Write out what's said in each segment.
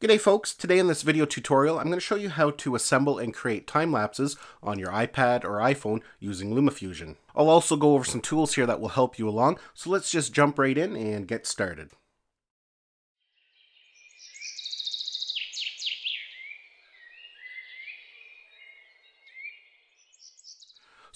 G'day folks, today in this video tutorial I'm going to show you how to assemble and create time lapses on your iPad or iPhone using LumaFusion. I'll also go over some tools here that will help you along, so let's just jump right in and get started.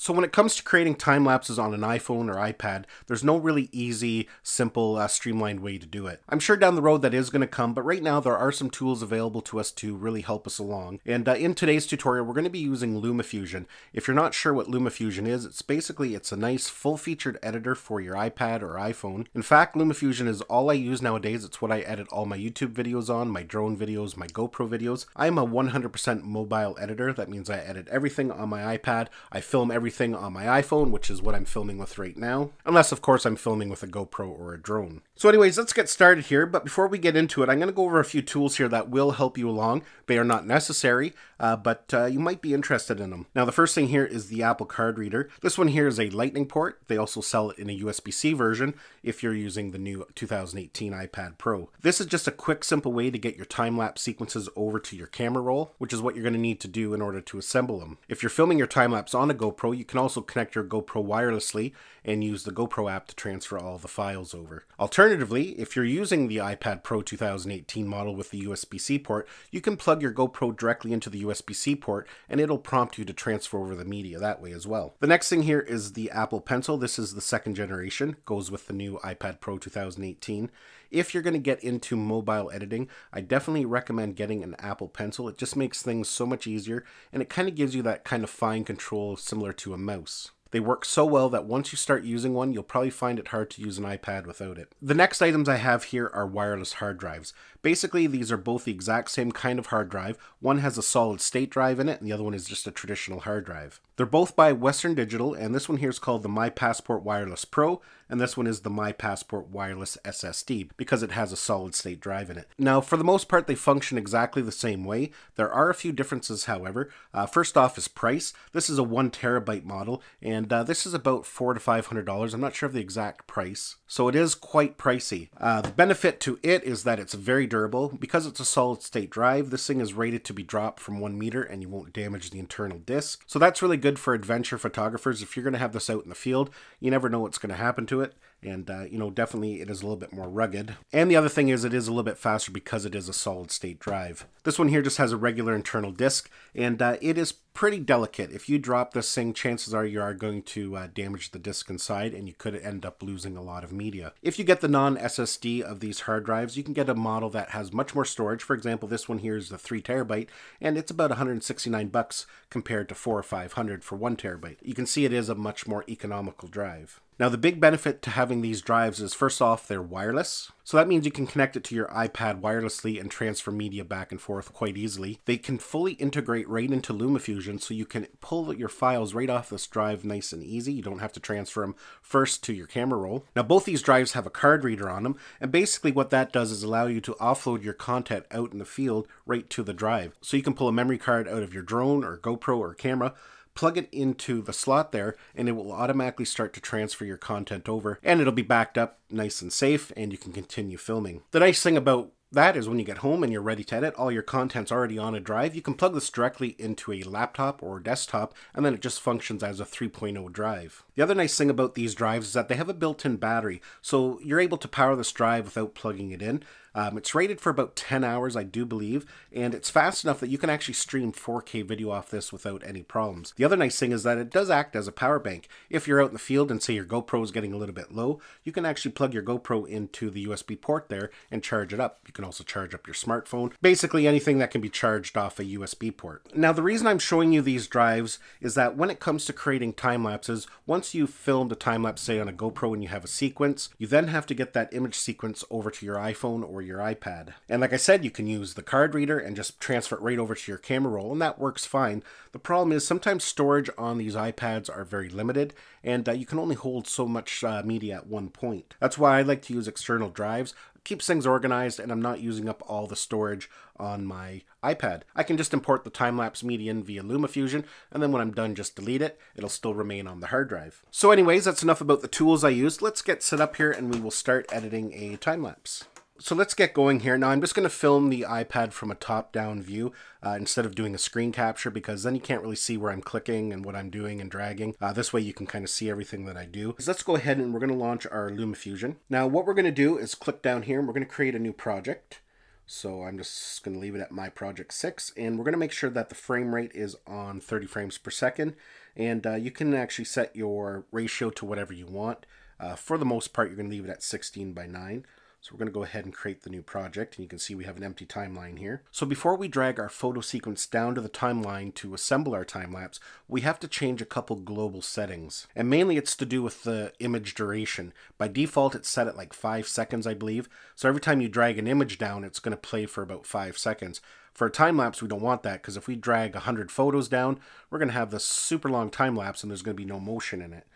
So when it comes to creating time lapses on an iPhone or iPad, there's no really easy, simple, uh, streamlined way to do it. I'm sure down the road that is going to come, but right now there are some tools available to us to really help us along. And uh, in today's tutorial, we're going to be using LumaFusion. If you're not sure what LumaFusion is, it's basically it's a nice full-featured editor for your iPad or iPhone. In fact, LumaFusion is all I use nowadays. It's what I edit all my YouTube videos on, my drone videos, my GoPro videos. I'm a 100% mobile editor. That means I edit everything on my iPad. I film everything everything on my iPhone, which is what I'm filming with right now. Unless, of course, I'm filming with a GoPro or a drone. So anyways, let's get started here. But before we get into it, I'm going to go over a few tools here that will help you along. They are not necessary, uh, but uh, you might be interested in them. Now, the first thing here is the Apple Card Reader. This one here is a Lightning port. They also sell it in a USB-C version if you're using the new 2018 iPad Pro. This is just a quick, simple way to get your time-lapse sequences over to your camera roll, which is what you're going to need to do in order to assemble them. If you're filming your time-lapse on a GoPro, you can also connect your GoPro wirelessly and use the GoPro app to transfer all the files over. Alternatively, if you're using the iPad Pro 2018 model with the USB-C port, you can plug your GoPro directly into the USB-C port and it'll prompt you to transfer over the media that way as well. The next thing here is the Apple Pencil. This is the second generation, goes with the new iPad Pro 2018. If you're going to get into mobile editing, I definitely recommend getting an Apple Pencil. It just makes things so much easier and it kind of gives you that kind of fine control similar to a mouse. They work so well that once you start using one, you'll probably find it hard to use an iPad without it. The next items I have here are wireless hard drives. Basically, these are both the exact same kind of hard drive. One has a solid state drive in it, and the other one is just a traditional hard drive. They're both by Western Digital, and this one here is called the My Passport Wireless Pro, and this one is the My Passport Wireless SSD because it has a solid state drive in it. Now, for the most part, they function exactly the same way. There are a few differences, however. Uh, first off is price. This is a one terabyte model, and uh, this is about four to five hundred dollars. I'm not sure of the exact price, so it is quite pricey. Uh, the benefit to it is that it's very durable because it's a solid state drive. This thing is rated to be dropped from one meter, and you won't damage the internal disk. So that's really good for adventure photographers. If you're going to have this out in the field, you never know what's going to happen to it and uh, you know definitely it is a little bit more rugged and the other thing is it is a little bit faster because it is a solid state drive this one here just has a regular internal disk and uh, it is pretty delicate. If you drop this thing chances are you are going to uh, damage the disk inside and you could end up losing a lot of media. If you get the non ssd of these hard drives you can get a model that has much more storage. For example this one here is the 3 terabyte and it's about 169 bucks compared to 4 or 500 for 1 terabyte. You can see it is a much more economical drive. Now the big benefit to having these drives is first off they're wireless. So that means you can connect it to your iPad wirelessly and transfer media back and forth quite easily. They can fully integrate right into LumaFusion so you can pull your files right off this drive nice and easy. You don't have to transfer them first to your camera roll. Now both these drives have a card reader on them and basically what that does is allow you to offload your content out in the field right to the drive. So you can pull a memory card out of your drone or GoPro or camera plug it into the slot there and it will automatically start to transfer your content over and it'll be backed up nice and safe and you can continue filming. The nice thing about that is when you get home and you're ready to edit, all your content's already on a drive, you can plug this directly into a laptop or desktop and then it just functions as a 3.0 drive. The other nice thing about these drives is that they have a built-in battery, so you're able to power this drive without plugging it in. Um, it's rated for about 10 hours, I do believe, and it's fast enough that you can actually stream 4K video off this without any problems. The other nice thing is that it does act as a power bank. If you're out in the field and say your GoPro is getting a little bit low, you can actually plug your GoPro into the USB port there and charge it up. You can also charge up your smartphone. Basically anything that can be charged off a USB port. Now the reason I'm showing you these drives is that when it comes to creating time lapses, once you've filmed a time lapse say on a GoPro and you have a sequence, you then have to get that image sequence over to your iPhone or your iPad. And like I said, you can use the card reader and just transfer it right over to your camera roll, and that works fine. The problem is sometimes storage on these iPads are very limited, and uh, you can only hold so much uh, media at one point. That's why I like to use external drives keeps things organized and I'm not using up all the storage on my iPad. I can just import the time-lapse media in via LumaFusion and then when I'm done just delete it. It'll still remain on the hard drive. So anyways, that's enough about the tools I use. Let's get set up here and we will start editing a time-lapse. So let's get going here. Now I'm just going to film the iPad from a top-down view uh, instead of doing a screen capture because then you can't really see where I'm clicking and what I'm doing and dragging. Uh, this way you can kind of see everything that I do. So let's go ahead and we're going to launch our LumaFusion. Now what we're going to do is click down here and we're going to create a new project. So I'm just going to leave it at my project 6 and we're going to make sure that the frame rate is on 30 frames per second and uh, you can actually set your ratio to whatever you want. Uh, for the most part you're going to leave it at 16 by 9. So we're going to go ahead and create the new project and you can see we have an empty timeline here. So before we drag our photo sequence down to the timeline to assemble our time lapse, we have to change a couple global settings. And mainly it's to do with the image duration. By default it's set at like 5 seconds I believe. So every time you drag an image down it's going to play for about 5 seconds. For a time lapse, we don't want that because if we drag 100 photos down, we're going to have this super long time lapse and there's going to be no motion in it.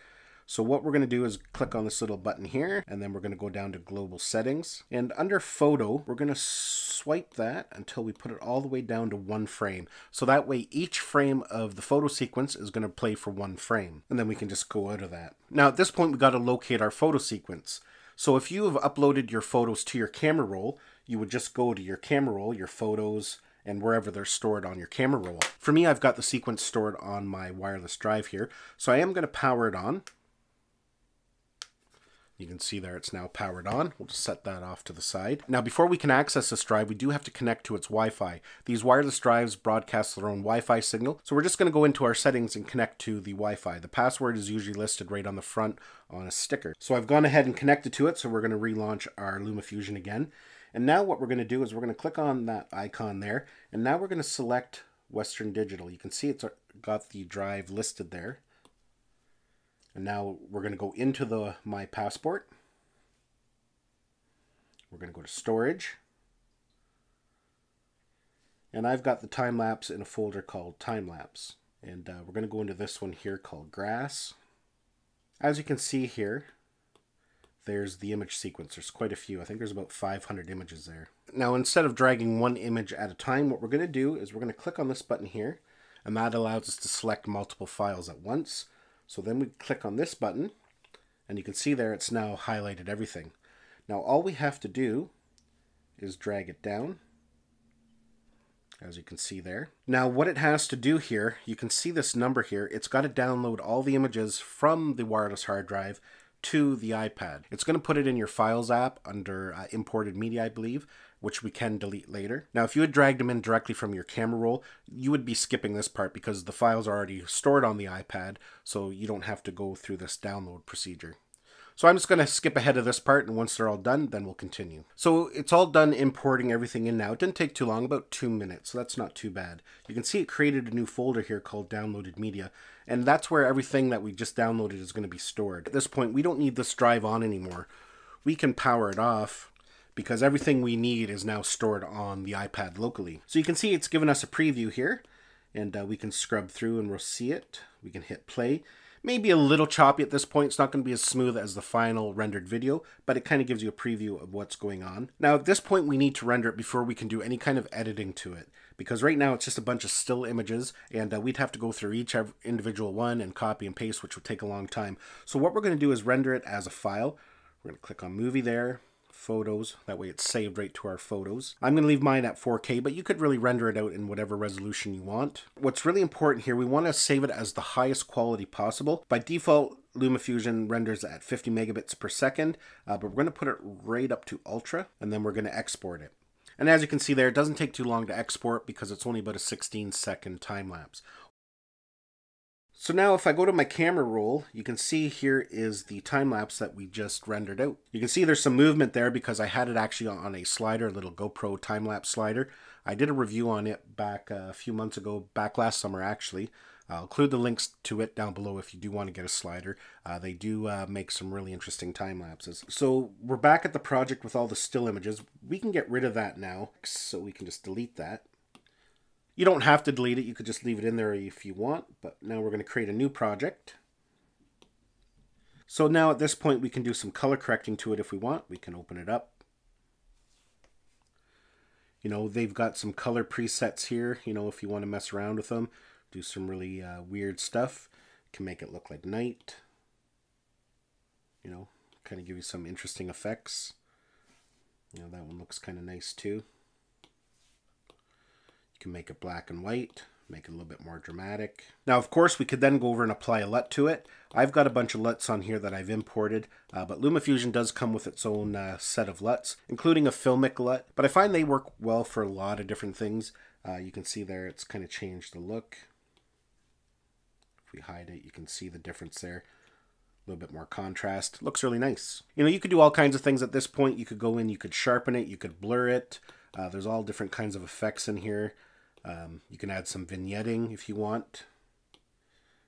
So what we're going to do is click on this little button here, and then we're going to go down to global settings. And under photo, we're going to swipe that until we put it all the way down to one frame. So that way each frame of the photo sequence is going to play for one frame. And then we can just go out of that. Now at this point, we got to locate our photo sequence. So if you have uploaded your photos to your camera roll, you would just go to your camera roll, your photos, and wherever they're stored on your camera roll. For me, I've got the sequence stored on my wireless drive here. So I am going to power it on. You can see there it's now powered on. We'll just set that off to the side. Now before we can access this drive, we do have to connect to its Wi-Fi. These wireless drives broadcast their own Wi-Fi signal, so we're just going to go into our settings and connect to the Wi-Fi. The password is usually listed right on the front on a sticker. So I've gone ahead and connected to it, so we're going to relaunch our LumaFusion again. And now what we're going to do is we're going to click on that icon there, and now we're going to select Western Digital. You can see it's uh, got the drive listed there. And now we're going to go into the My Passport. We're going to go to Storage. And I've got the time lapse in a folder called time lapse. And uh, we're going to go into this one here called grass. As you can see here, there's the image sequence. There's quite a few. I think there's about 500 images there. Now, instead of dragging one image at a time, what we're going to do is we're going to click on this button here, and that allows us to select multiple files at once. So then we click on this button and you can see there it's now highlighted everything. Now all we have to do is drag it down as you can see there. Now what it has to do here, you can see this number here, it's got to download all the images from the wireless hard drive to the iPad. It's going to put it in your Files app under uh, imported media, I believe, which we can delete later. Now, if you had dragged them in directly from your camera roll, you would be skipping this part because the files are already stored on the iPad, so you don't have to go through this download procedure. So I'm just going to skip ahead of this part, and once they're all done, then we'll continue. So it's all done importing everything in now. It didn't take too long, about two minutes, so that's not too bad. You can see it created a new folder here called Downloaded Media, and that's where everything that we just downloaded is going to be stored. At this point, we don't need this drive on anymore. We can power it off because everything we need is now stored on the iPad locally. So you can see it's given us a preview here, and uh, we can scrub through and we'll see it. We can hit play maybe a little choppy at this point. It's not going to be as smooth as the final rendered video, but it kind of gives you a preview of what's going on. Now, at this point, we need to render it before we can do any kind of editing to it, because right now it's just a bunch of still images, and uh, we'd have to go through each individual one and copy and paste, which would take a long time. So what we're going to do is render it as a file. We're going to click on Movie there, photos. That way it's saved right to our photos. I'm going to leave mine at 4K, but you could really render it out in whatever resolution you want. What's really important here, we want to save it as the highest quality possible. By default, LumaFusion renders at 50 megabits per second, uh, but we're going to put it right up to ultra, and then we're going to export it. And as you can see there, it doesn't take too long to export because it's only about a 16 second time lapse. So now if I go to my camera roll, you can see here is the time lapse that we just rendered out. You can see there's some movement there because I had it actually on a slider, a little GoPro time lapse slider. I did a review on it back a few months ago, back last summer actually. I'll include the links to it down below if you do want to get a slider. Uh, they do uh, make some really interesting time lapses. So we're back at the project with all the still images. We can get rid of that now, so we can just delete that. You don't have to delete it. You could just leave it in there if you want. But now we're going to create a new project. So now at this point we can do some color correcting to it if we want. We can open it up. You know, they've got some color presets here, you know, if you want to mess around with them. Do some really uh, weird stuff. Can make it look like night. You know, kind of give you some interesting effects. You know, that one looks kind of nice too. You can make it black and white, make it a little bit more dramatic. Now, of course, we could then go over and apply a LUT to it. I've got a bunch of LUTs on here that I've imported, uh, but LumaFusion does come with its own uh, set of LUTs, including a filmic LUT. But I find they work well for a lot of different things. Uh, you can see there it's kind of changed the look. If we hide it, you can see the difference there. A little bit more contrast. Looks really nice. You know, you could do all kinds of things at this point. You could go in, you could sharpen it, you could blur it. Uh, there's all different kinds of effects in here. Um, you can add some vignetting if you want.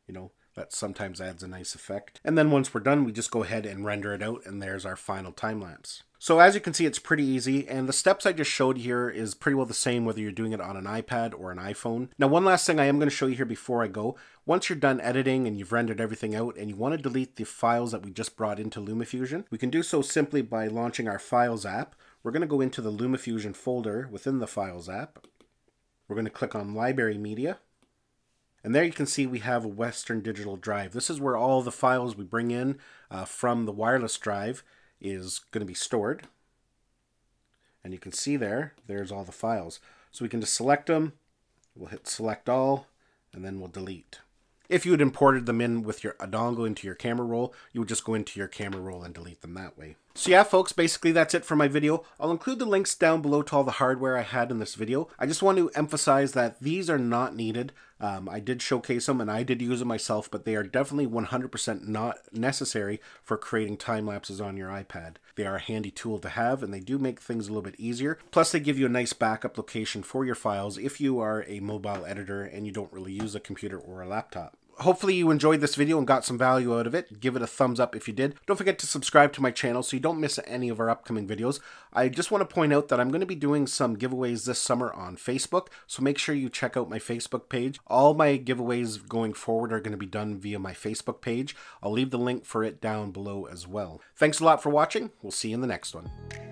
You know, that sometimes adds a nice effect. And then once we're done, we just go ahead and render it out, and there's our final time lapse. So as you can see, it's pretty easy, and the steps I just showed here is pretty well the same whether you're doing it on an iPad or an iPhone. Now, one last thing I am going to show you here before I go. Once you're done editing and you've rendered everything out and you want to delete the files that we just brought into LumaFusion, we can do so simply by launching our Files app. We're going to go into the LumaFusion folder within the Files app. We're going to click on Library Media. And there you can see we have a Western Digital Drive. This is where all the files we bring in uh, from the wireless drive is going to be stored. And you can see there, there's all the files. So we can just select them, we'll hit select all, and then we'll delete. If you had imported them in with your dongle into your camera roll, you would just go into your camera roll and delete them that way. So yeah, folks, basically that's it for my video. I'll include the links down below to all the hardware I had in this video. I just want to emphasize that these are not needed. Um, I did showcase them and I did use them myself, but they are definitely 100% not necessary for creating time lapses on your iPad. They are a handy tool to have and they do make things a little bit easier. Plus they give you a nice backup location for your files if you are a mobile editor and you don't really use a computer or a laptop hopefully you enjoyed this video and got some value out of it. Give it a thumbs up if you did. Don't forget to subscribe to my channel so you don't miss any of our upcoming videos. I just want to point out that I'm going to be doing some giveaways this summer on Facebook, so make sure you check out my Facebook page. All my giveaways going forward are going to be done via my Facebook page. I'll leave the link for it down below as well. Thanks a lot for watching. We'll see you in the next one.